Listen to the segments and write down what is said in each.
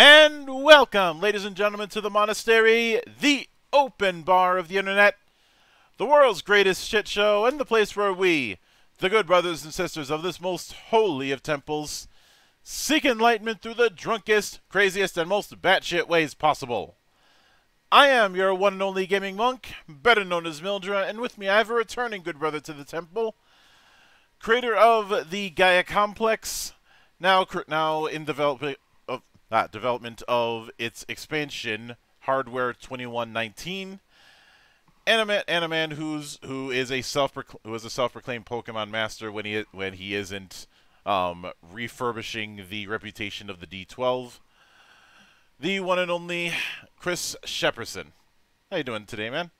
And welcome, ladies and gentlemen, to the monastery, the open bar of the internet, the world's greatest shit show, and the place where we, the good brothers and sisters of this most holy of temples, seek enlightenment through the drunkest, craziest, and most batshit ways possible. I am your one and only gaming monk, better known as Mildra, and with me I have a returning good brother to the temple, creator of the Gaia Complex, now now in development uh, development of its expansion, Hardware 2119. And a man, and a man who's who is a self who is a self-proclaimed Pokemon master when he when he isn't um, refurbishing the reputation of the D12. The one and only Chris Shepperson. How you doing today, man?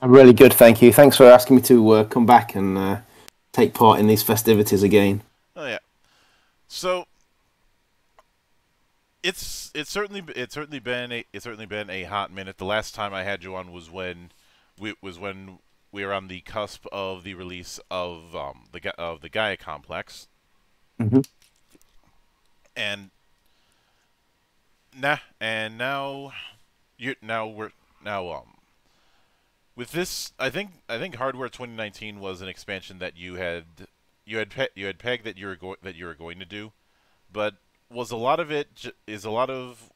I'm really good, thank you. Thanks for asking me to uh, come back and uh, take part in these festivities again. Oh yeah. So it's it's certainly it's certainly been a it's certainly been a hot minute. The last time I had you on was when we was when we were on the cusp of the release of um the of the Gaia complex. Mm-hmm. And nah, and now you now we're now um with this I think I think Hardware 2019 was an expansion that you had you had pe- you had pegged that you were go- that you were going to do, but was a lot of it is a lot of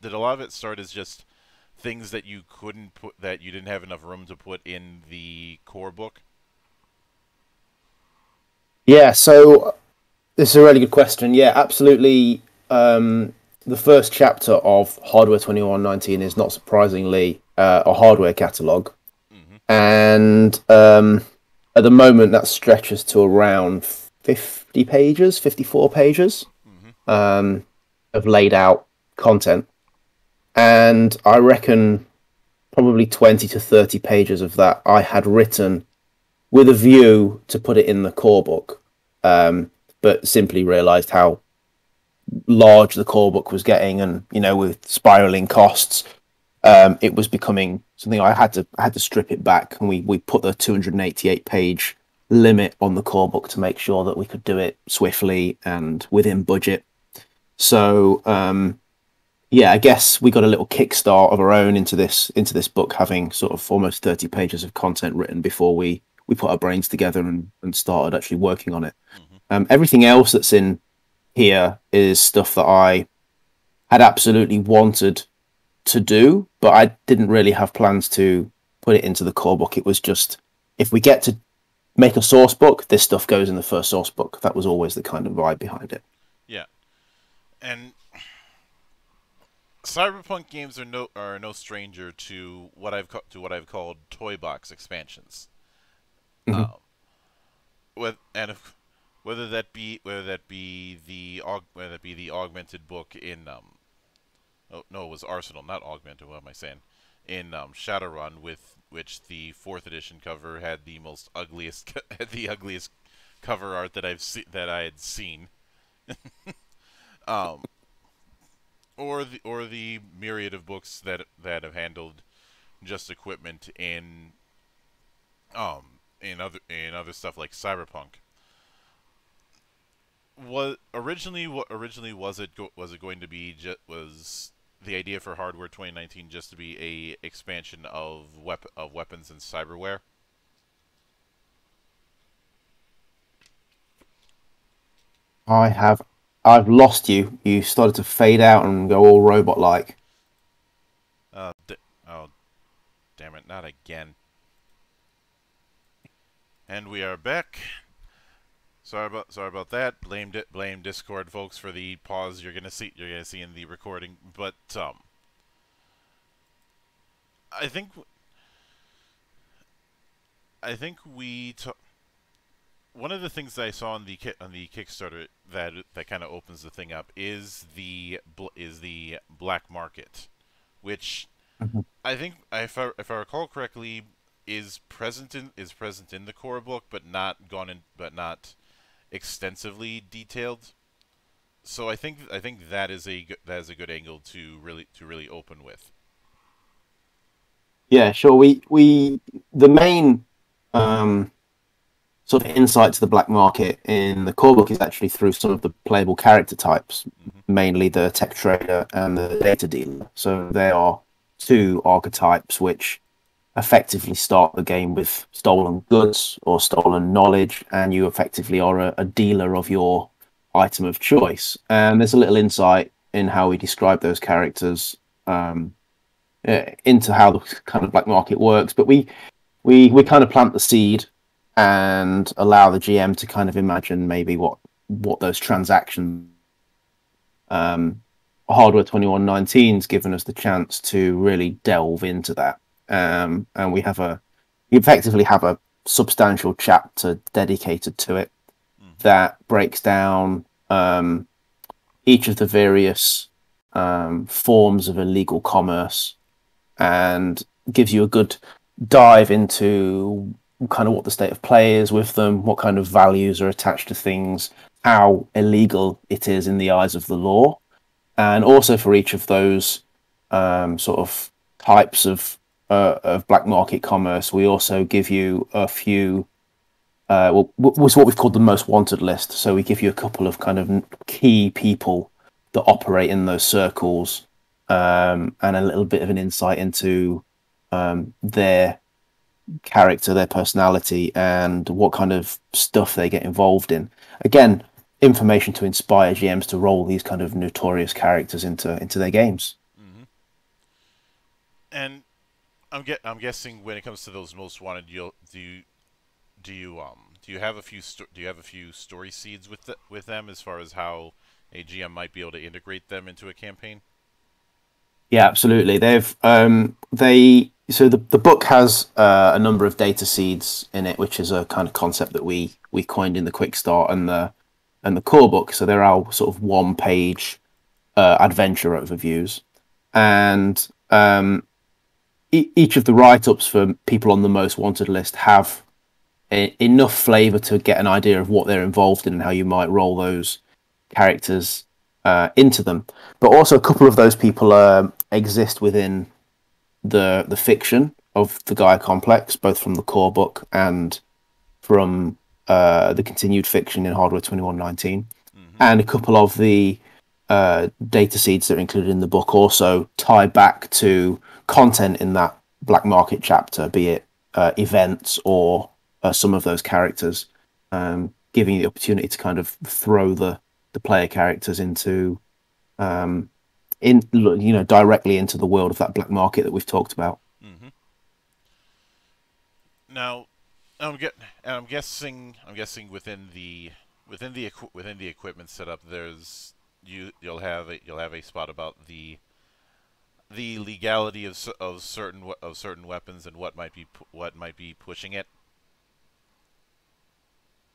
did a lot of it start as just things that you couldn't put that you didn't have enough room to put in the core book? Yeah, so this is a really good question. Yeah, absolutely. Um, the first chapter of Hardware 2119 is not surprisingly uh, a hardware catalog. Mm-hmm. And um, at the moment, that stretches to around 50 pages, 54 pages um, of laid out content, and I reckon probably twenty to thirty pages of that I had written with a view to put it in the core book, um, but simply realised how large the core book was getting, and you know, with spiraling costs, um, it was becoming something I had to I had to strip it back, and we we put the 288 page limit on the core book to make sure that we could do it swiftly and within budget. So um, yeah, I guess we got a little kickstart of our own into this into this book, having sort of almost thirty pages of content written before we we put our brains together and, and started actually working on it. Mm-hmm. Um, everything else that's in here is stuff that I had absolutely wanted to do, but I didn't really have plans to put it into the core book. It was just if we get to make a source book, this stuff goes in the first source book. That was always the kind of vibe behind it and cyberpunk games are no are no stranger to what I've to what I've called toy box expansions. Mm-hmm. Um, with and if, whether that be whether that be the whether that be the augmented book in um oh no it was Arsenal not augmented what am I saying in um, Shadowrun with which the fourth edition cover had the most ugliest the ugliest cover art that I've seen that I had seen. um, or the or the myriad of books that that have handled just equipment in um in other in other stuff like cyberpunk. Was originally what originally was it go, was it going to be just was the idea for hardware 2019 just to be a expansion of wep- of weapons and cyberware? I have I've lost you. You started to fade out and go all robot like. Uh, oh, damn it, not again. And we are back. Sorry about sorry about that. Blamed it. Blame Discord folks for the pause you're gonna see you're gonna see in the recording. But um, I think I think we took one of the things that I saw on the on the Kickstarter that that kind of opens the thing up is the is the black market, which mm-hmm. I think if I, if I recall correctly is present in is present in the core book, but not gone in, but not extensively detailed. So I think I think that is a that is a good angle to really to really open with. Yeah, sure. We we the main um sort of insight to the black market in the core book is actually through some of the playable character types. Mm-hmm. mainly the tech trader and the data dealer. So they are two archetypes which effectively start the game with stolen goods or stolen knowledge, and you effectively are a, a dealer of your item of choice. And there's a little insight in how we describe those characters um, uh, into how the kind of black market works. But we we we kind of plant the seed and allow the GM to kind of imagine maybe what what those transactions. Um, Hardware 2119's given us the chance to really delve into that. Um, and we have a, we effectively have a substantial chapter dedicated to it mm. that breaks down um, each of the various um, forms of illegal commerce and gives you a good dive into kind of what the state of play is with them, what kind of values are attached to things, how illegal it is in the eyes of the law, and also for each of those um, sort of types of uh, of black market commerce, we also give you a few. Uh, well, was what we've called the most wanted list. So we give you a couple of kind of key people that operate in those circles, um, and a little bit of an insight into um, their character, their personality, and what kind of stuff they get involved in. Again, information to inspire GMs to roll these kind of notorious characters into into their games. Mm-hmm. And I'm get I'm guessing when it comes to those most wanted, you do you do you um do you have a few sto- do you have a few story seeds with the, with them as far as how a GM might be able to integrate them into a campaign? Yeah, absolutely. They've um they so the the book has uh, a number of data seeds in it, which is a kind of concept that we we coined in the quick start and the and the core book. So they're our sort of one page uh, adventure overviews, and um, e- each of the write ups for people on the most wanted list have a- enough flavor to get an idea of what they're involved in and how you might roll those characters uh, into them. But also, a couple of those people uh, exist within the the fiction of the Gaia complex, both from the core book and from uh, the continued fiction in Hardware 2119, mm-hmm. and a couple of the uh, data seeds that are included in the book also tie back to content in that black market chapter, be it uh, events or uh, some of those characters, um, giving you the opportunity to kind of throw the the player characters into um, in you know directly into the world of that black market that we've talked about. Mm-hmm. Now, I'm get, I'm guessing, I'm guessing within the within the within the equipment setup, there's you you'll have a, you'll have a spot about the the legality of of certain of certain weapons and what might be what might be pushing it.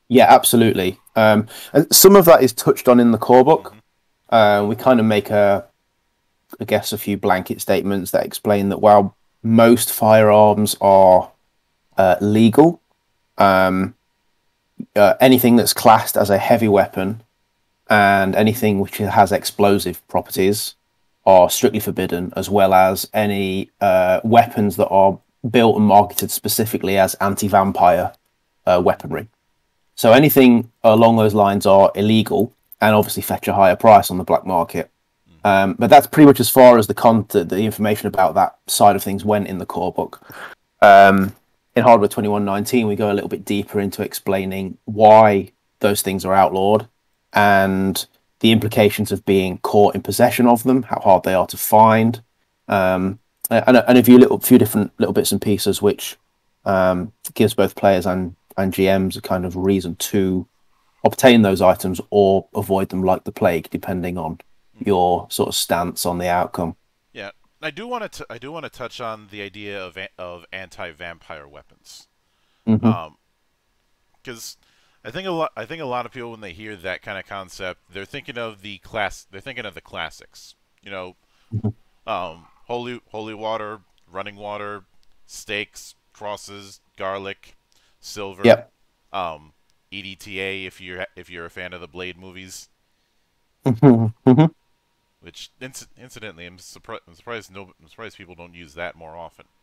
Yeah, absolutely. Um, and some of that is touched on in the core book. Mm-hmm. Uh, we kind of make a, I guess, a few blanket statements that explain that while most firearms are uh, legal, um, uh, anything that's classed as a heavy weapon and anything which has explosive properties are strictly forbidden, as well as any uh, weapons that are built and marketed specifically as anti-vampire uh, weaponry. So anything along those lines are illegal and obviously fetch a higher price on the black market. Um, but that's pretty much as far as the content, the information about that side of things went in the core book. Um, in Hardware 2119, we go a little bit deeper into explaining why those things are outlawed and the implications of being caught in possession of them, how hard they are to find, um, and, and a few little few different little bits and pieces, which um, gives both players and and GMs a kind of reason to obtain those items or avoid them like the plague, depending on your sort of stance on the outcome. Yeah, I do want to I do want to touch on the idea of of anti vampire weapons, because mm-hmm. um, I think a lot. I think a lot of people when they hear that kind of concept, they're thinking of the class. They're thinking of the classics. You know, mm-hmm. um, holy holy water, running water, stakes, crosses, garlic, silver. Yep. Um, EDTA if you're if you're a fan of the Blade movies. Mm-hmm. Which inc- incidentally, I'm surprised. I'm surprised. No, I'm surprised people don't use that more often.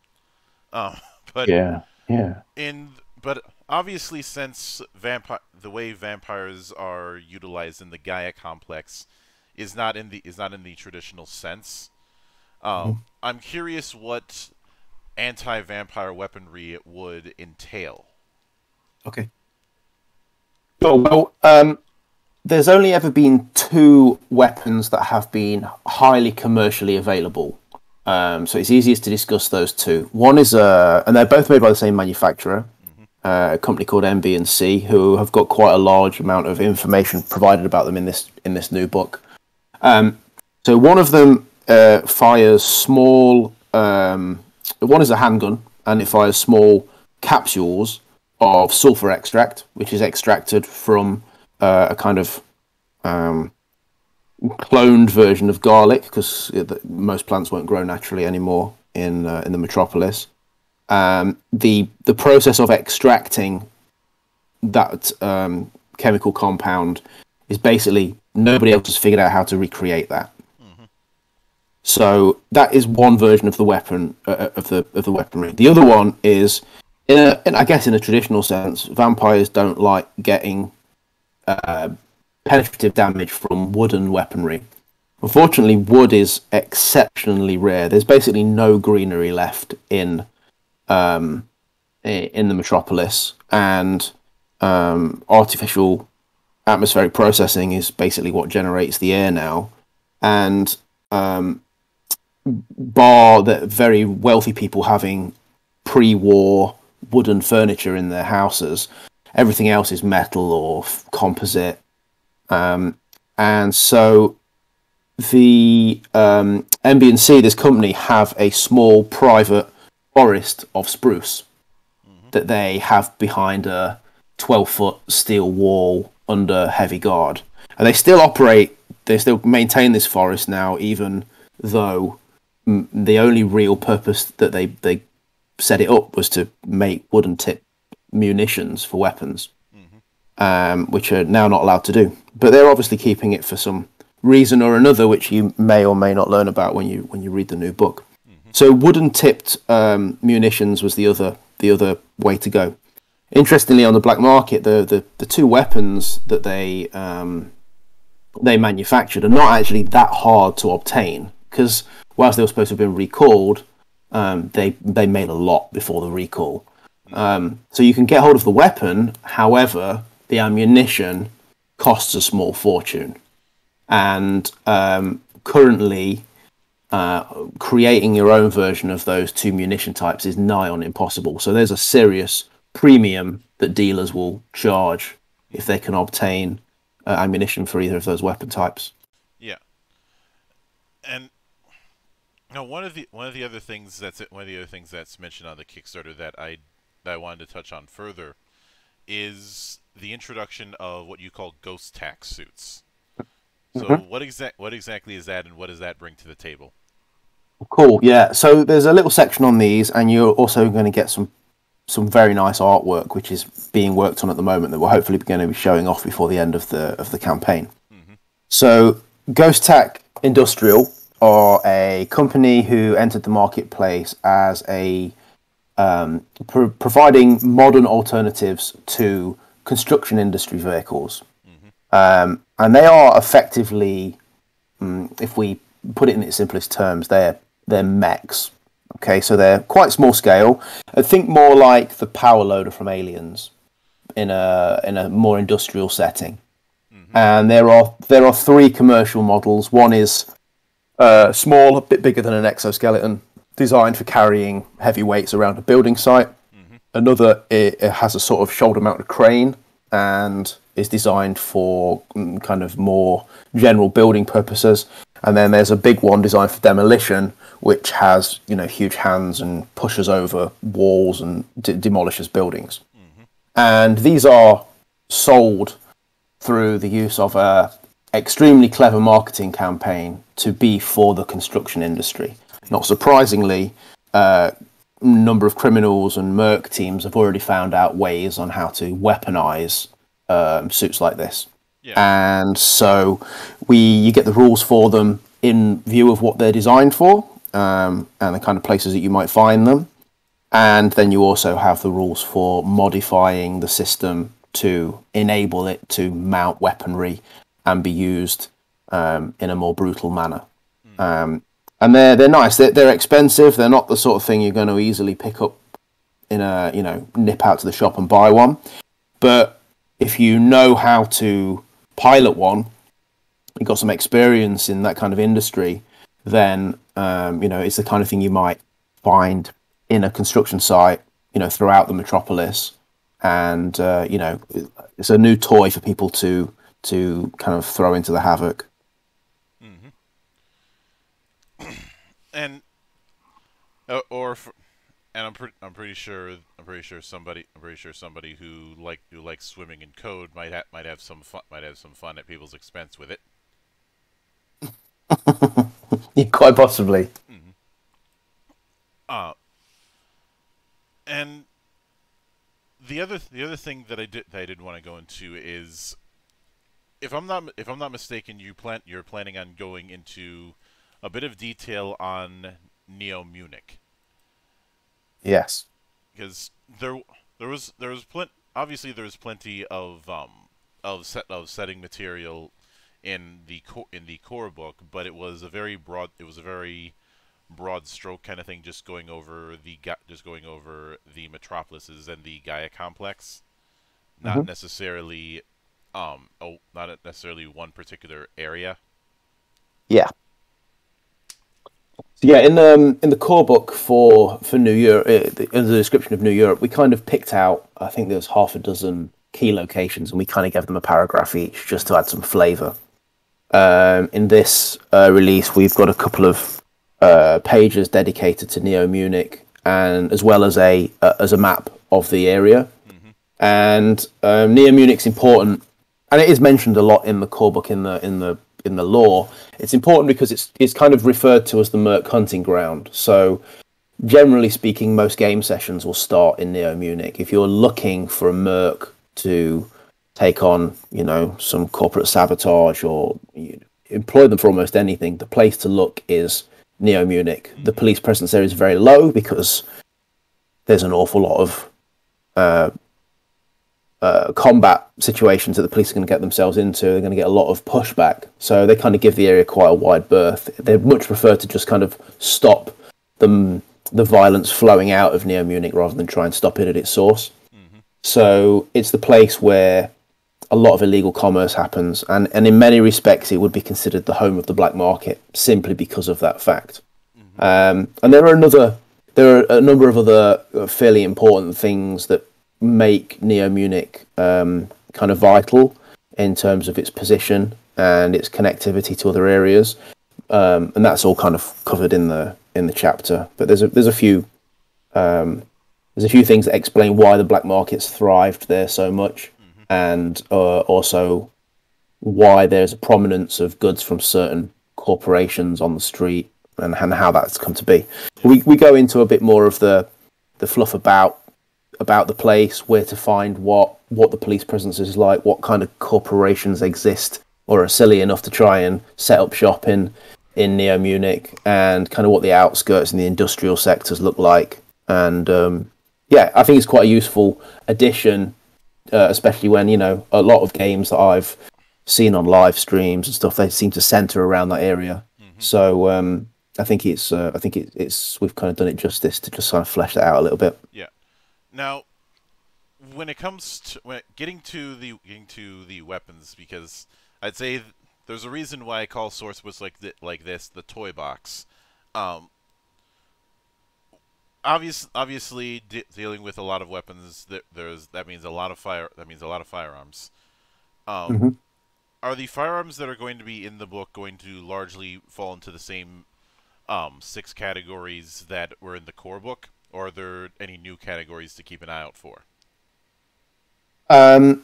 Um, but yeah, yeah. In but obviously, since vampire, the way vampires are utilized in the Gaia complex is not in the is not in the traditional sense. Um, I'm curious what anti-vampire weaponry would entail. Okay. Oh, well, um, there's only ever been two weapons that have been highly commercially available. Um, so it's easiest to discuss those two. One is, uh, and they're both made by the same manufacturer, uh, a company called MB&C, who have got quite a large amount of information provided about them in this in this new book. Um, so one of them uh, fires small. Um, one is a handgun, and it fires small capsules of sulfur extract, which is extracted from uh, a kind of um, cloned version of garlic, because most plants won't grow naturally anymore in uh, in the metropolis. Um, the the process of extracting that um, chemical compound is basically nobody else has figured out how to recreate that. So that is one version of the weapon uh, of the of the weaponry. The other one is, in a, in, I guess, in a traditional sense, vampires don't like getting uh, penetrative damage from wooden weaponry. Unfortunately, wood is exceptionally rare. There's basically no greenery left in um, in the metropolis, and um, artificial atmospheric processing is basically what generates the air now. And um, bar that very wealthy people having pre-war wooden furniture in their houses, everything else is metal or composite. Um, and so the um, MB&C, this company, have a small private forest of spruce that they have behind a 12 foot steel wall under heavy guard. And they still operate, they still maintain this forest now, even though the only real purpose that they, they set it up was to make wooden tip munitions for weapons, um, which are now not allowed to do. But they're obviously keeping it for some reason or another, which you may or may not learn about when you when you read the new book. So wooden tipped um, munitions was the other the other way to go. Interestingly, on the black market, the the, the two weapons that they um, they manufactured are not actually that hard to obtain because whilst they were supposed to have been recalled, um, they they made a lot before the recall. Um, so you can get hold of the weapon, however, the ammunition costs a small fortune, and um, currently uh, creating your own version of those two munition types is nigh on impossible. So there's a serious premium that dealers will charge if they can obtain uh, ammunition for either of those weapon types. Yeah. And now one of the one of the other things that's one of the other things that's mentioned on the Kickstarter that I that I wanted to touch on further is the introduction of what you call ghost tech suits. So Mhm. what exact what exactly is that, and what does that bring to the table? Cool. Yeah. So there's a little section on these, and you're also going to get some some very nice artwork, which is being worked on at the moment that we're hopefully going to be showing off before the end of the of the campaign. So Ghost Tech Industrial are a company who entered the marketplace as a um, pro- providing modern alternatives to construction industry vehicles, um, and they are effectively, mm, if we put it in its simplest terms, they're they're mechs. Okay, so they're quite small scale. I think more like the power loader from Aliens, in a in a more industrial setting. And there are there are three commercial models. One is uh, small, a bit bigger than an exoskeleton, designed for carrying heavy weights around a building site. Another it, it has a sort of shoulder mounted crane and is designed for mm, kind of more general building purposes. And then there's a big one designed for demolition, which has you know huge hands and pushes over walls and d- demolishes buildings. And these are sold through the use of a extremely clever marketing campaign to be for the construction industry. Not surprisingly, a number of criminals and merc teams have already found out ways on how to weaponize um, suits like this. Yeah. And so we you get the rules for them in view of what they're designed for um, and the kind of places that you might find them. And then you also have the rules for modifying the system to enable it to mount weaponry and be used um, in a more brutal manner. Um, and they're they're nice. They're, they're expensive. They're not the sort of thing you're going to easily pick up in a you know nip out to the shop and buy one. But if you know how to pilot one, you've got some experience in that kind of industry, then um, you know it's the kind of thing you might find in a construction site, you know, throughout the metropolis, and uh, you know it's a new toy for people to to kind of throw into the havoc. And uh, or f and I'm pretty I'm pretty sure I'm pretty sure somebody I'm pretty sure somebody who like who likes swimming in code might have might have some fun might have some fun at people's expense with it. yeah, quite possibly. Uh and the other the other thing that I did that I did want to go into is if I'm not if I'm not mistaken, you plan you're planning on going into a bit of detail on Neo Munich Yes. because there there was there was plen- obviously there was plenty of um of set of setting material in the co- in the core book, but it was a very broad it was a very broad stroke kind of thing, just going over the just going over the metropolises and the Gaia complex, not Mhm. necessarily um oh not necessarily one particular area. Yeah. So yeah, in the um, in the core book for for New Europe, uh, in the description of New Europe, we kind of picked out. I think there's half a dozen key locations, and we kind of gave them a paragraph each just to add some flavour. Um, in this uh, release, we've got a couple of uh, pages dedicated to Neo Munich, and as well as a uh, as a map of the area. And um, Neo Munich's important, and it is mentioned a lot in the core book in the in the in the lore. It's important because it's it's kind of referred to as the Merc hunting ground. So generally speaking, most game sessions will start in Neo Munich. If you're looking for a Merc to take on, you know, some corporate sabotage or employ them for almost anything, the place to look is Neo Munich. The police presence there is very low because there's an awful lot of uh, uh, combat situations that the police are going to get themselves into. They're going to get a lot of pushback, so they kind of give the area quite a wide berth. They much prefer to just kind of stop the the violence flowing out of Neo Munich rather than try and stop it at its source. So it's the place where a lot of illegal commerce happens, and, and in many respects, it would be considered the home of the black market simply because of that fact. Um, and there are another, there are a number of other uh, fairly important things that make Neo Munich um, kind of vital in terms of its position and its connectivity to other areas, um, and that's all kind of covered in the in the chapter. But there's a there's a few um, there's a few things that explain why the black markets thrived there so much, and uh, also why there's a prominence of goods from certain corporations on the street and, and how that's come to be. We we go into a bit more of the the fluff about about the place, where to find what what the police presence is like, what kind of corporations exist or are silly enough to try and set up shop in in Neo Munich, and kind of what the outskirts and the industrial sectors look like. And um, yeah, I think it's quite a useful addition, uh, especially when you know a lot of games that I've seen on live streams and stuff they seem to center around that area. So um, I think it's uh, I think it, it's we've kind of done it justice to just kind of flesh that out a little bit. Yeah. Now, when it comes to when getting to the getting to the weapons, because I'd say th- there's a reason why I call source books like th- like this the toy box. Um, obvious, obviously, de- dealing with a lot of weapons, th- there's that means a lot of fire. That means a lot of firearms. Um, Mhm. Are the firearms that are going to be in the book going to largely fall into the same um, six categories that were in the core book, or are there any new categories to keep an eye out for? Um,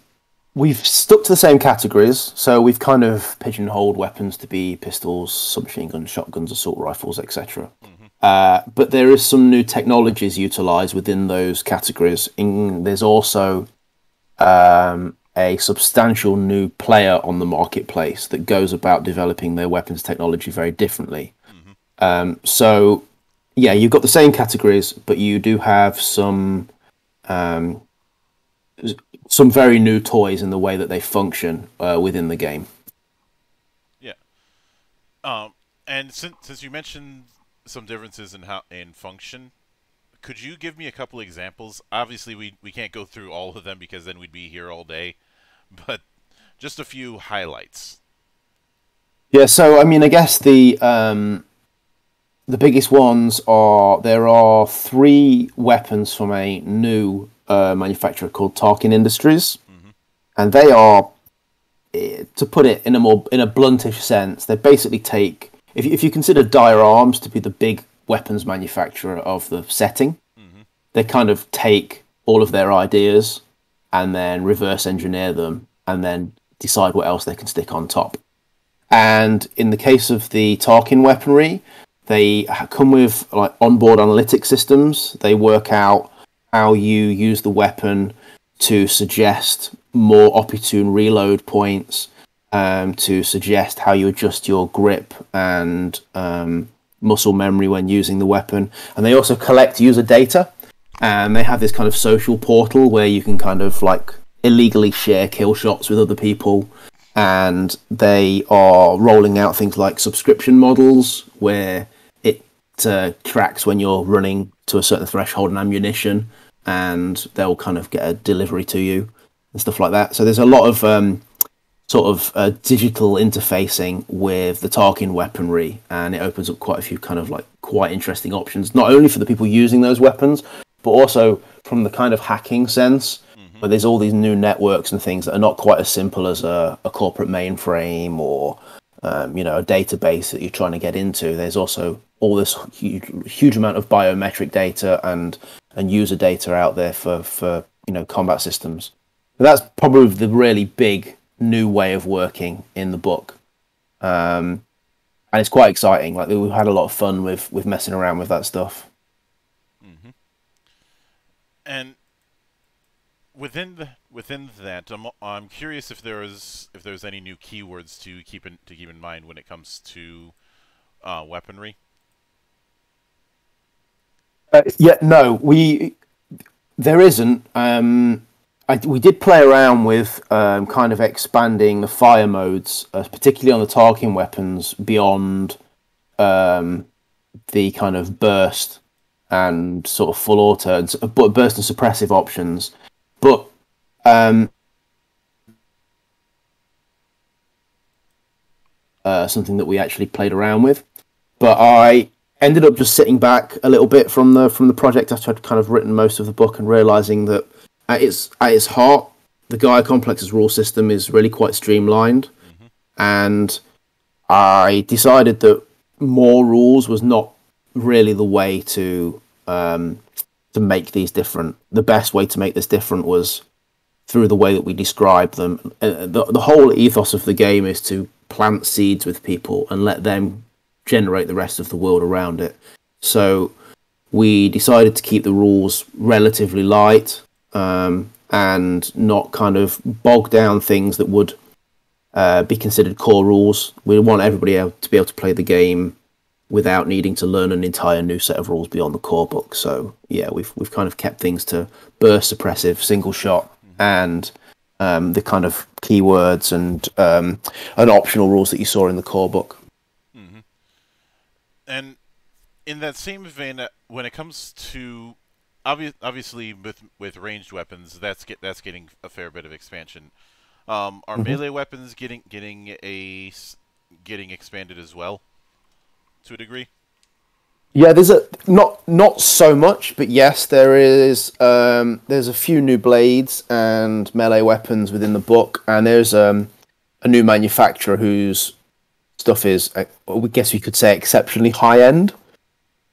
we've stuck to the same categories, so we've kind of pigeonholed weapons to be pistols, submachine guns, shotguns, assault rifles, etc. Uh, but there is some new technologies utilised within those categories. In, there's also um, a substantial new player on the marketplace that goes about developing their weapons technology very differently. Um, so, yeah, you've got the same categories, but you do have some um, some very new toys in the way that they function uh, within the game. Yeah. Um, and since since you mentioned some differences in how in function, could you give me a couple examples? Obviously, we we can't go through all of them because then we'd be here all day, but just a few highlights. Yeah, so I mean, I guess the um, the biggest ones are there are three weapons from a new uh, manufacturer called Tarkin Industries, mm-hmm. and they are, eh, to put it in a more in a bluntish sense, they basically take if if you consider Dire Arms to be the big weapons manufacturer of the setting, mm-hmm. they kind of take all of their ideas and then reverse engineer them and then decide what else they can stick on top. And in the case of the Tarkin weaponry, they come with like onboard analytic systems. They work out how you use the weapon to suggest more opportune reload points, um, to suggest how you adjust your grip and um, muscle memory when using the weapon. And they also collect user data. And they have this kind of social portal where you can kind of like illegally share kill shots with other people and they are rolling out things like subscription models where uh, tracks when you're running to a certain threshold in ammunition and they'll kind of get a delivery to you and stuff like that. So there's a lot of um, sort of uh, digital interfacing with the Tarkin weaponry, and it opens up quite a few kind of like quite interesting options, not only for the people using those weapons, but also from the kind of hacking sense but there's all these new networks and things that are not quite as simple as a, a corporate mainframe or um, you know a database that you're trying to get into. There's also all this huge, huge amount of biometric data and and user data out there for for you know combat systems. But that's probably the really big new way of working in the book. Um, and it's quite exciting. Like we've had a lot of fun with with messing around with that stuff. Mm-hmm. And within the, within that, I'm I'm curious if there is if there's any new keywords to keep in to keep in mind when it comes to uh, weaponry. Uh, yeah, no, we there isn't. Um, I, we did play around with um, kind of expanding the fire modes, uh, particularly on the Tarkin weapons, beyond um, the kind of burst and sort of full auto, but burst and suppressive options. But um, uh, something that we actually played around with. But I ended up just sitting back a little bit from the from the project after I'd kind of written most of the book and realizing that at its at its heart, the Gaia Complex's rule system is really quite streamlined, mm-hmm. and I decided that more rules was not really the way to um, to make these different. The best way to make this different was through the way that we describe them. Uh, the, the whole ethos of the game is to plant seeds with people and let them generate the rest of the world around it. So we decided to keep the rules relatively light um, and not kind of bog down things that would uh, be considered core rules. We want everybody to be able to play the game without needing to learn an entire new set of rules beyond the core book. So yeah, we've we've kind of kept things to burst suppressive, single shot, and um, the kind of keywords and um, and optional rules that you saw in the core book. Mm-hmm. And in that same vein, uh, when it comes to obvi- obviously with with ranged weapons, that's get that's getting a fair bit of expansion. Um, are mm-hmm. melee weapons getting getting a getting expanded as well? to a degree. Yeah, there's a not not so much, but yes, there is. Um, there's a few new blades and melee weapons within the book, and there's um, a new manufacturer whose stuff is, uh, we guess we could say, exceptionally high end.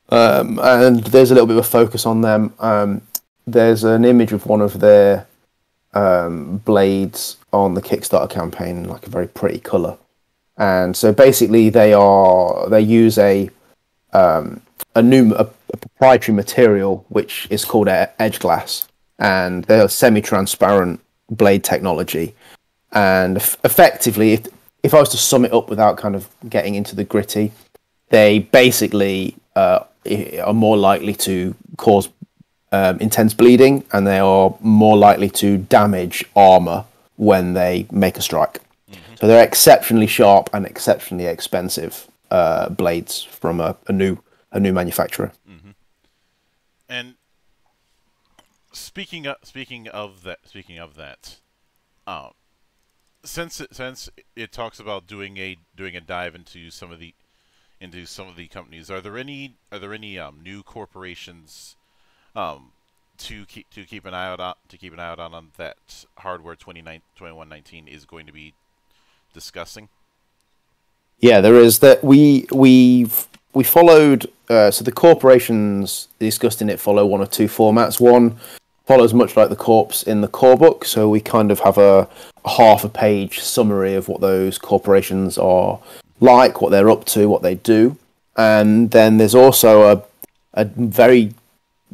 Um, and there's a little bit of a focus on them. Um, there's an image of one of their um, blades on the Kickstarter campaign, like a very pretty color and so basically they are they use a um, a new a, a, proprietary material which is called edge glass, and they're semi-transparent blade technology, and effectively, if if I was to sum it up without kind of getting into the gritty, they basically uh, are more likely to cause um, intense bleeding, and they are more likely to damage armor when they make a strike. So they're exceptionally sharp and exceptionally expensive. Uh, blades from a, a new a new manufacturer. And speaking of speaking of that, speaking of that, um, since it, since it talks about doing a doing a dive into some of the into some of the companies, are there any are there any um, new corporations um, to keep to keep an eye out on, to keep an eye out on, on that hardware 29 2119 is going to be discussing? Yeah, there is that we we've we followed uh, so the corporations discussed in it follow one or two formats. One follows much like the corpse in the core book, so we kind of have a, a half a page summary of what those corporations are like, what they're up to, what they do, and then there's also a a very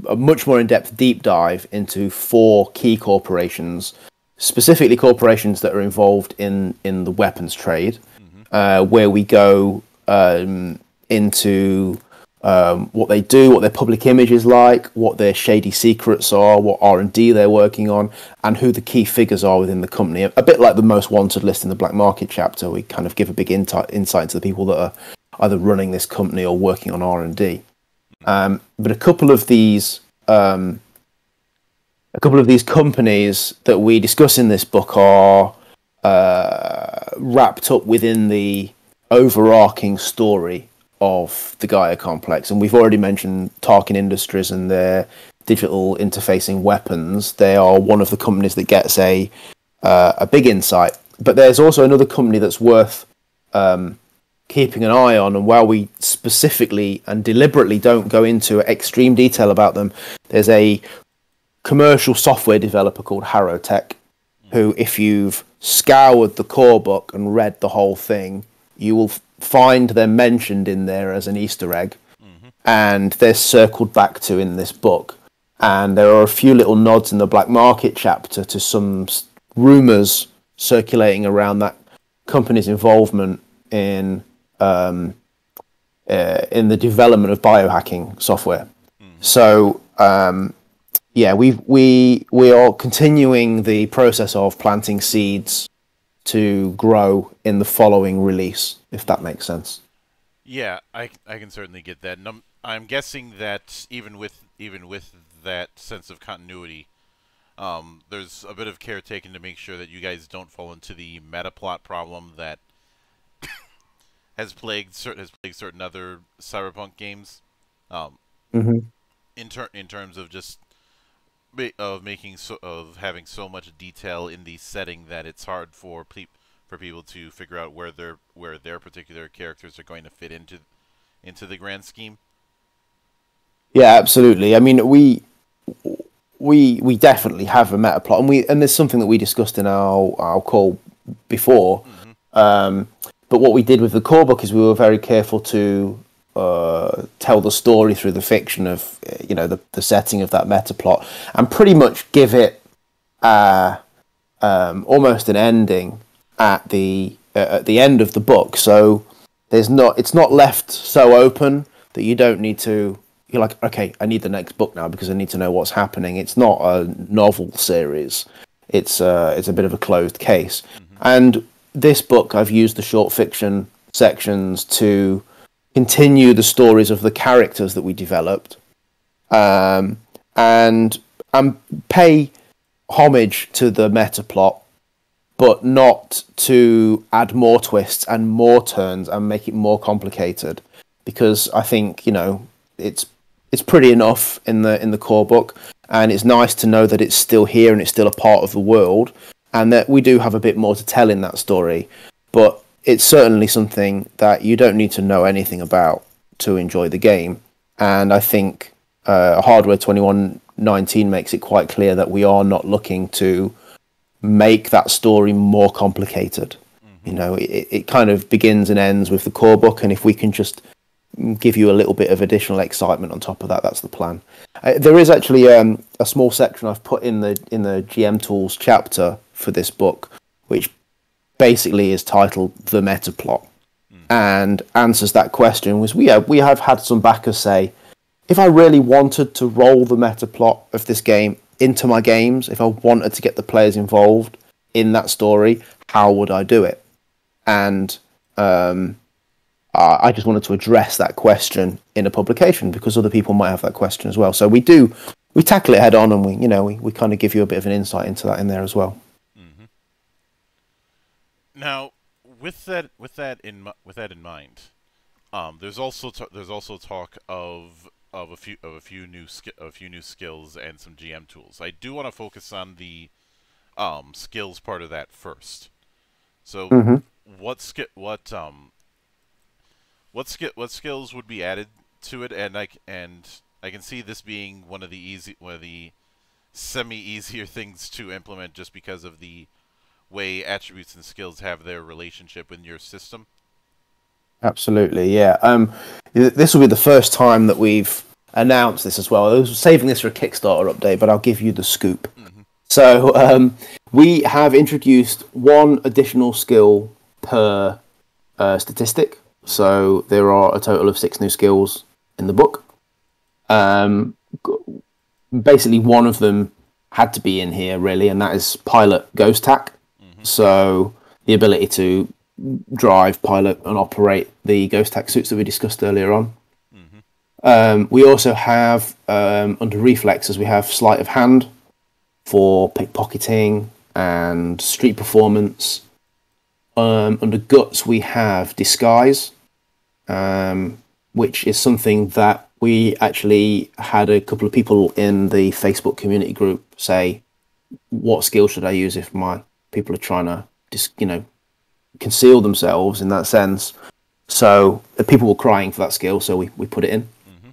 a much more in-depth deep dive into four key corporations, specifically corporations that are involved in in the weapons trade, uh, where we go um, into um, what they do, what their public image is like, what their shady secrets are, what R and D they're working on, and who the key figures are within the company. A bit like the most wanted list in the black market chapter, we kind of give a big insight insight the people that are either running this company or working on R and D. Um, but a couple of these, um, a couple of these companies that we discuss in this book are uh, wrapped up within the overarching story of the Gaia complex. And we've already mentioned Tarkin Industries and their digital interfacing weapons. They are one of the companies that gets a uh, a big insight. But there's also another company that's worth um, keeping an eye on. And while we specifically and deliberately don't go into extreme detail about them, there's a commercial software developer called Harrowtech, who, if you've scoured the core book and read the whole thing, you will find them mentioned in there as an Easter egg, mm-hmm. and they're circled back to in this book. And there are a few little nods in the black market chapter to some rumors circulating around that company's involvement in um, uh, in the development of biohacking software. So um, yeah, we we we are continuing the process of planting seeds to grow in the following release, if that makes sense. Yeah, I, I can certainly get that. And I'm, I'm guessing that even with even with that sense of continuity, um, there's a bit of care taken to make sure that you guys don't fall into the meta plot problem that has plagued certain has plagued certain other cyberpunk games. Um, Mm-hmm. in ter- in terms of just of making so of having so much detail in the setting that it's hard for peop for people to figure out where their where their particular characters are going to fit into into the grand scheme. Yeah, absolutely. I mean, we we we definitely have a meta plot, and we and there's something that we discussed in our our call before. Um, but what we did with the core book is we were very careful to uh, tell the story through the fiction of uh, you know the the setting of that meta plot, and pretty much give it uh, um, almost an ending at the uh, at the end of the book. So there's not it's not left so open that you don't need to you're like okay i need the next book now because i need to know what's happening. It's not a novel series. It's uh it's a bit of a closed case. And this book i've used the short fiction sections to continue the stories of the characters that we developed um and and pay homage to the meta plot but not to add more twists and more turns and make it more complicated because I think you know it's it's pretty enough in the in the core book and it's nice to know that it's still here and it's still a part of the world and that we do have a bit more to tell in that story but it's certainly something that you don't need to know anything about to enjoy the game and I think uh, hardware 2119 makes it quite clear that we are not looking to make that story more complicated. You know, it, it kind of begins and ends with the core book, and if we can just give you a little bit of additional excitement on top of that, that's the plan. Uh, there is actually um, a small section I've put in the in the GM tools chapter for this book, which basically is titled "The Meta Plot," and answers that question. Was we have, we have had some backers say, if I really wanted to roll the meta plot of this game into my games, if I wanted to get the players involved in that story, how would I do it? And um, uh, I just wanted to address that question in a publication because other people might have that question as well. So we do we tackle it head on, and we you know we, we kind of give you a bit of an insight into that in there as well. Now, with that with that in with that in mind, um, there's also t- there's also talk of of a few of a few new sk- a few new skills and some GM tools. I do want to focus on the um, skills part of that first. So, mm-hmm. what sk- what um what sk- what skills would be added to it? And I and I can see this being one of the easy one of the semi easier things to implement, just because of the way attributes and skills have their relationship in your system. Absolutely, yeah. Um, this will be the first time that we've announced this as well. I was saving this for a Kickstarter update, but I'll give you the scoop. Mm-hmm. So um, we have introduced one additional skill per uh, statistic. So there are a total of six new skills in the book. Um, basically, one of them had to be in here, really, and that is pilot ghost tech. So the ability to drive, pilot, and operate the ghost tech suits that we discussed earlier on. Mm-hmm. Um, we also have um, under reflexes we have sleight of hand for pickpocketing and street performance. Um, under guts we have disguise, um, which is something that we actually had a couple of people in the Facebook community group say, "What skill should I use if my people are trying to just you know conceal themselves in that sense. So people were crying for that skill, so we, we put it in. Mm-hmm.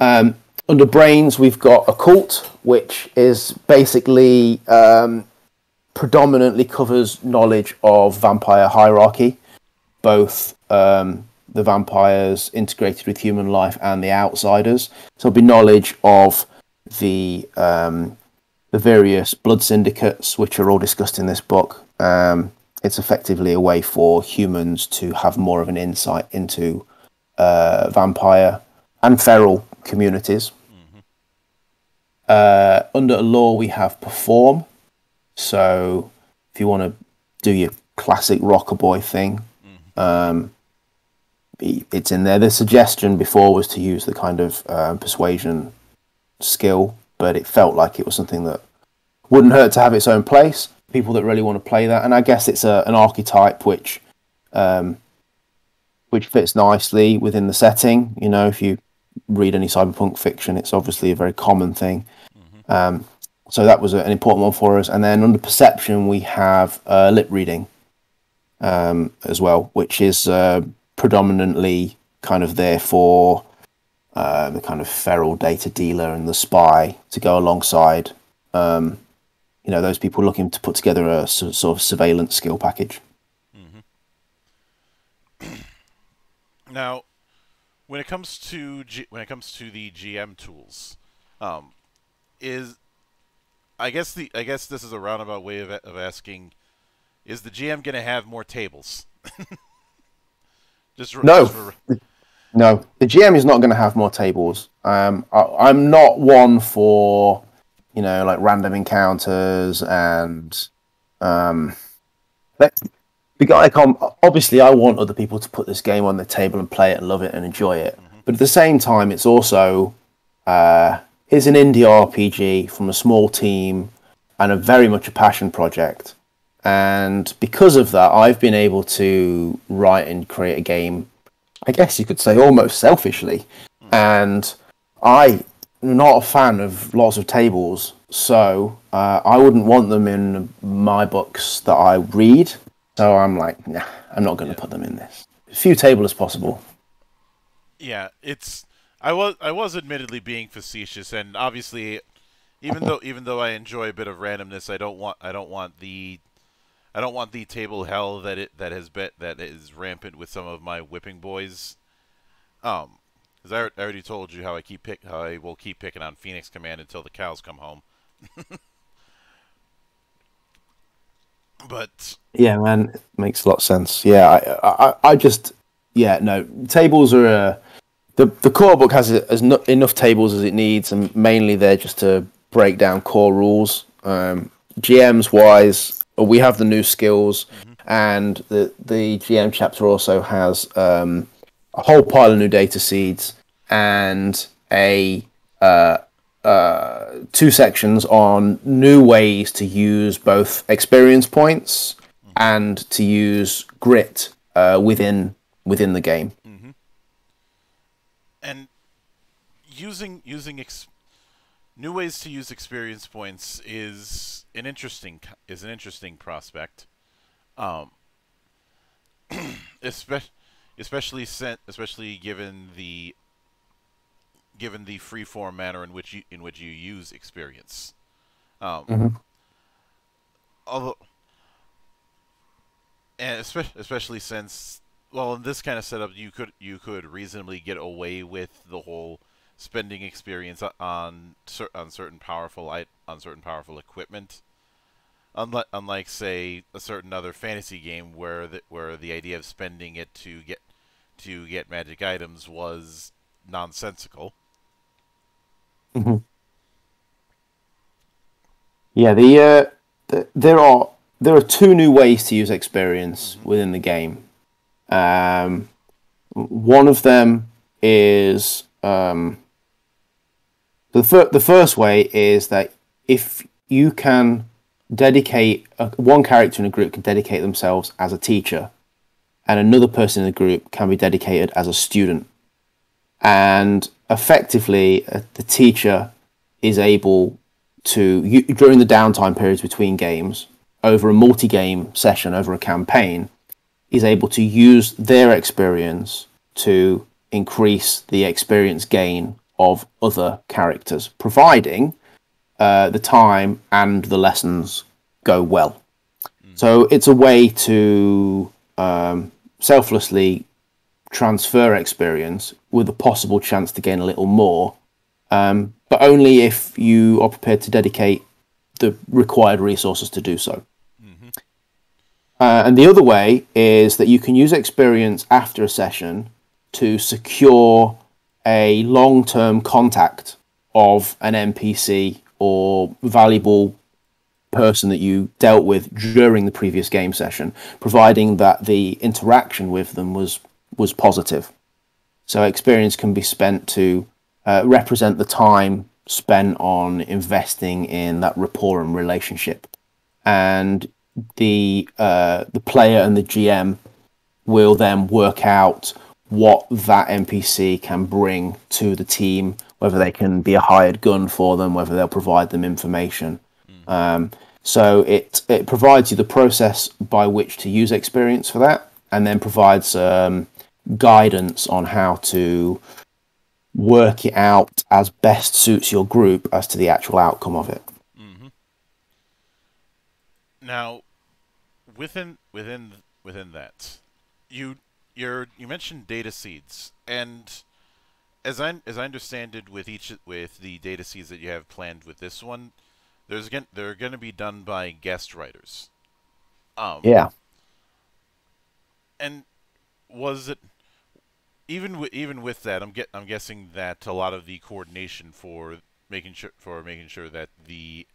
Um, under brains, we've got occult, which is basically um, predominantly covers knowledge of vampire hierarchy, both um, the vampires integrated with human life and the outsiders. So it'll be knowledge of the um, the various blood syndicates, which are all discussed in this book. Um, it's effectively a way for humans to have more of an insight into uh, vampire and feral communities. Mm-hmm. Uh, under a law, we have perform. So if you want to do your classic rocker boy thing, mm-hmm. um, it's in there. The suggestion before was to use the kind of uh, persuasion skill, but it felt like it was something that wouldn't hurt to have its own place people that really want to play that. And I guess it's a, an archetype which um, which fits nicely within the setting. You know, if you read any cyberpunk fiction, it's obviously a very common thing. Mm-hmm. Um, so that was a, an important one for us. And then under perception, we have uh, lip reading um, as well, which is uh, predominantly kind of there for uh, the kind of feral data dealer and the spy to go alongside um, you know those people looking to put together a sort of surveillance skill package. Mm-hmm. now, when it comes to G- when it comes to the GM tools, um, is I guess the I guess this is a roundabout way of of asking: Is the GM going to have more tables? just no, just for... no. The GM is not going to have more tables. Um, I, I'm not one for you know, like random encounters and um, like um, obviously I want other people to put this game on the table and play it and love it and enjoy it. Mm-hmm. But at the same time, it's also uh, here's an indie RPG from a small team and a very much a passion project. And because of that, I've been able to write and create a game. I guess you could say almost selfishly, mm-hmm. and I not a fan of lots of tables, so uh, I wouldn't want them in my books that I read. So I'm like, nah, I'm not going to yeah. put them in this. As few table as possible. Yeah, it's. I was I was admittedly being facetious, and obviously, even though even though I enjoy a bit of randomness, I don't want I don't want the I don't want the table hell that it that has been that is rampant with some of my whipping boys. Um, because I, already told you how I keep pick how I will keep picking on Phoenix Command until the cows come home. but yeah, man, it makes a lot of sense. Yeah, I, I, I just yeah, no tables are uh, the the core book has as no, enough tables as it needs, and mainly they're just to break down core rules. Um, GMs wise, we have the new skills, mm-hmm. and the the GM chapter also has um, a whole pile of new data seeds and a uh, uh, two sections on new ways to use both experience points and to use grit uh, within within the game. and using using ex- new ways to use experience points is an interesting is an interesting prospect. Um, especially especially sen- especially given the given the free form manner in which you in which you use experience. Um, Mhm. Although, and especially, especially since well, in this kind of setup, you could you could reasonably get away with the whole spending experience on on certain powerful i- on certain powerful equipment. Unlike, unlike say a certain other fantasy game where the, where the idea of spending it to get to get magic items was nonsensical. Yeah, the, uh, the there are there are two new ways to use experience within the game. Um, one of them is um, the fir- the first way is that if you can dedicate one character in a group can dedicate themselves as a teacher, and another person in the group can be dedicated as a student, and effectively uh, the teacher is able to you, during the downtime periods between games over a multi-game session over a campaign is able to use their experience to increase the experience gain of other characters providing uh, the time and the lessons go well so it's a way to um, selflessly transfer experience with a possible chance to gain a little more um, but only if you are prepared to dedicate the required resources to do so. Uh, and the other way is that you can use experience after a session to secure a long term contact of an NPC or valuable person that you dealt with during the previous game session, providing that the interaction with them was was positive. So experience can be spent to uh, represent the time spent on investing in that rapport and relationship, and the uh, the player and the GM will then work out what that NPC can bring to the team, whether they can be a hired gun for them, whether they'll provide them information. Um, so it it provides you the process by which to use experience for that, and then provides um, guidance on how to work it out as best suits your group as to the actual outcome of it. Now, within within within that, you you're you mentioned data seeds, and as I as I understand it, with each with the data seeds that you have planned with this one, there's going they're going to be done by guest writers. Um, Yeah. and was it even with even with that? I'm get I'm guessing that a lot of the coordination for making sure for making sure that the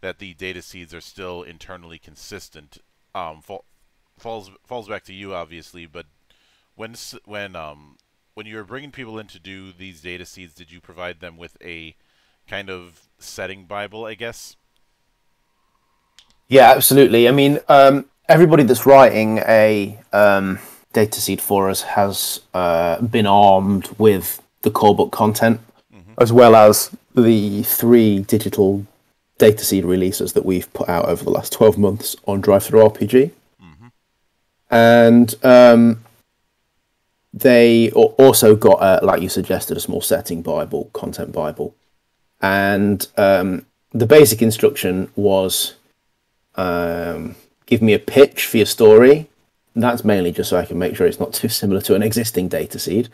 that the data seeds are still internally consistent um fall, falls falls back to you obviously. But when when um when you were bringing people in to do these data seeds, did you provide them with a kind of setting bible? I guess. Yeah, absolutely. I mean, um, everybody that's writing a um, data seed for us has uh, been armed with the core book content, as well as the three digital data seed releases that we've put out over the last 12 months on DriveThruRPG. And um, they also got, uh, like you suggested, a small setting Bible, content Bible. And um, the basic instruction was um, give me a pitch for your story. That's mainly just so I can make sure it's not too similar to an existing data seed,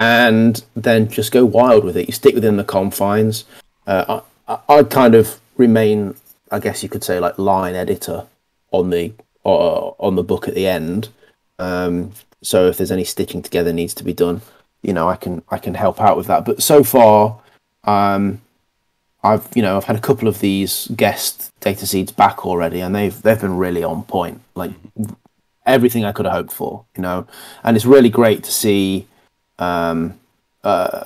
and then just go wild with it. You stick within the confines. Uh, I, I, I kind of remain, I guess you could say, like line editor on the uh, on the book at the end. Um, so if there's any stitching together needs to be done, you know, I can I can help out with that. But so far, um, I've you know I've had a couple of these guest data seeds back already, and they've they've been really on point, like everything I could have hoped for, you know. And it's really great to see um, uh,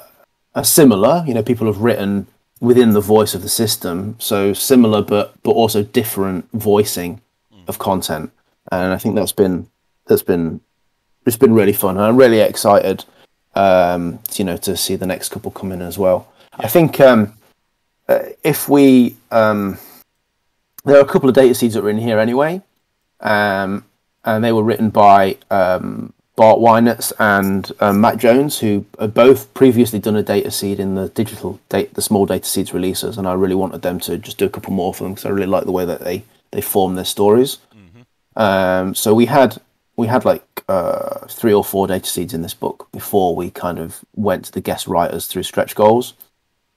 are similar. You know, people have written within the voice of the system, so similar but but also different voicing of content, and I think that's been that's been it's been really fun. And I'm really excited, um, you know, to see the next couple come in as well. I think um, uh, if we um, there are a couple of data seeds that are in here anyway, um, and they were written by um, Bart Weinitz and um, Matt Jones, who have both previously done a data seed in the digital data, the small data seeds releases, and I really wanted them to just do a couple more for them because I really like the way that they they form their stories. Um, so we had we had like uh, three or four data seeds in this book before we kind of went to the guest writers through stretch goals.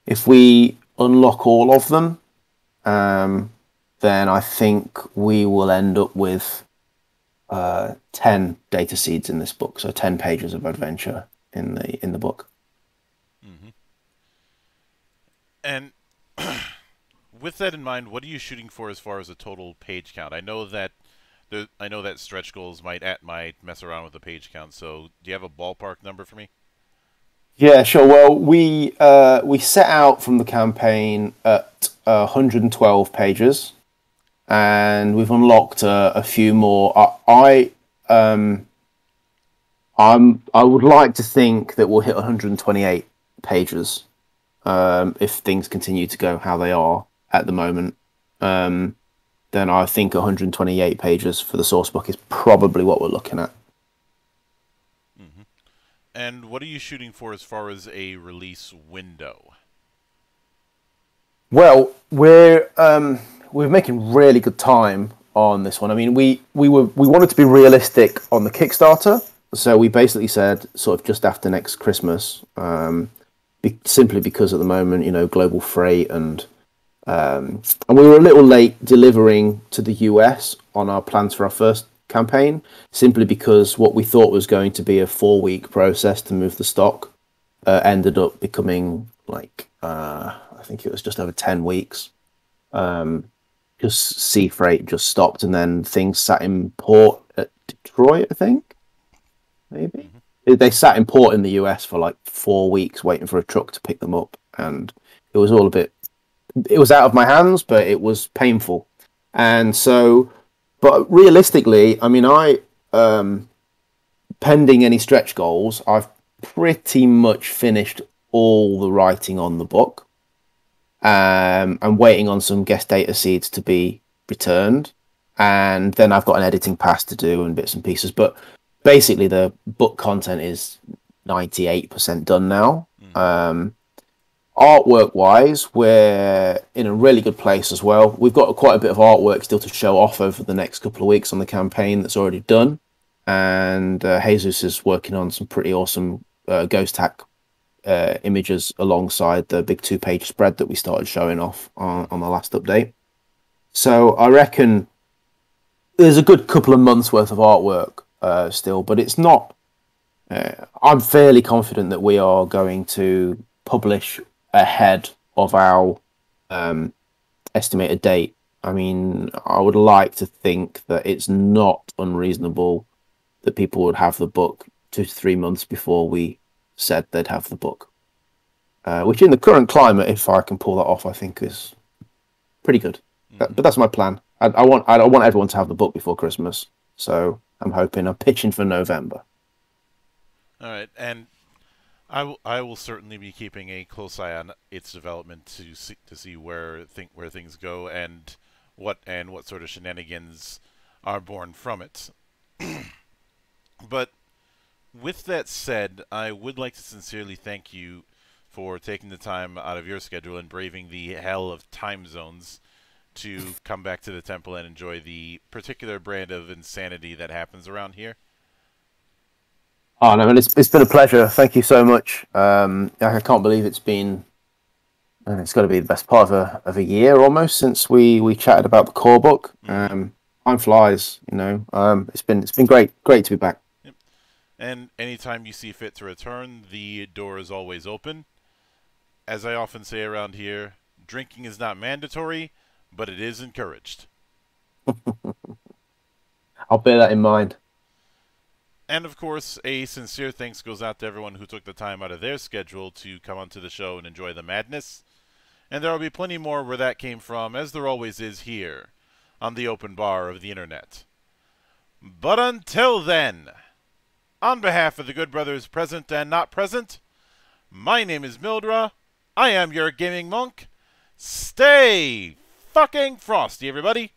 If we unlock all of them, um, then I think we will end up with uh, ten data seeds in this book. So ten pages of adventure in the in the book. And with that in mind, what are you shooting for as far as a total page count? I know that I know that stretch goals might at might mess around with the page count. So do you have a ballpark number for me? Yeah, sure. Well, we uh, we set out from the campaign at uh, 112 pages, and we've unlocked uh, a few more. I, I um, I'm I would like to think that we'll hit 128 pages um, if things continue to go how they are at the moment. Um, then I think 128 pages for the source book is probably what we're looking at. And what are you shooting for as far as a release window? Well, we're um, we're making really good time on this one. I mean, we we were we wanted to be realistic on the Kickstarter, so we basically said sort of just after next Christmas, um, be, simply because at the moment, you know, global freight and um, and we were a little late delivering to the US on our plans for our first campaign, simply because what we thought was going to be a four week process to move the stock uh, ended up becoming like uh, I think it was just over ten weeks. Um, just sea freight just stopped, and then things sat in port at Detroit. I think maybe they sat in port in the US for like four weeks, waiting for a truck to pick them up, and it was all a bit. It was out of my hands, but it was painful, and so but realistically, I mean, I um, pending any stretch goals, I've pretty much finished all the writing on the book. Um, I'm waiting on some guest data seeds to be returned, and then I've got an editing pass to do and bits and pieces. But basically, the book content is 98% done now. Um, artwork wise, we're in a really good place as well. We've got quite a bit of artwork still to show off over the next couple of weeks on the campaign that's already done. And uh, Jesus is working on some pretty awesome uh, ghost tech uh, images alongside the big two page spread that we started showing off on, on the last update. So I reckon there's a good couple of months worth of artwork uh, still, but it's not. Uh, I'm fairly confident that we are going to publish ahead of our um, estimated date. I mean, I would like to think that it's not unreasonable that people would have the book two to three months before we said they'd have the book. Uh, which, in the current climate, if I can pull that off, I think is pretty good. But, but that's my plan. I, I want I want everyone to have the book before Christmas, so I'm hoping I'm pitching for November. All right, and I will, I will certainly be keeping a close eye on its development to see to see where think where things go and what and what sort of shenanigans are born from it. but with that said, I would like to sincerely thank you for taking the time out of your schedule and braving the hell of time zones to come back to the temple and enjoy the particular brand of insanity that happens around here. Oh no, it's it's been a pleasure. Thank you so much. Um, I can't believe it's been. And it's got to be the best part of a of a year almost since we we chatted about the core book. Um, time flies, you know. Um, it's been it's been great great to be back. Yep. And anytime you see fit to return, the door is always open. As I often say around here, drinking is not mandatory, but it is encouraged. I'll bear that in mind. And of course, a sincere thanks goes out to everyone who took the time out of their schedule to come onto the show and enjoy the madness. And there will be plenty more where that came from, as there always is here on the open bar of the internet. But until then, on behalf of the good brothers present and not present, my name is Mildra. I am your gaming monk. Stay fucking frosty, everybody.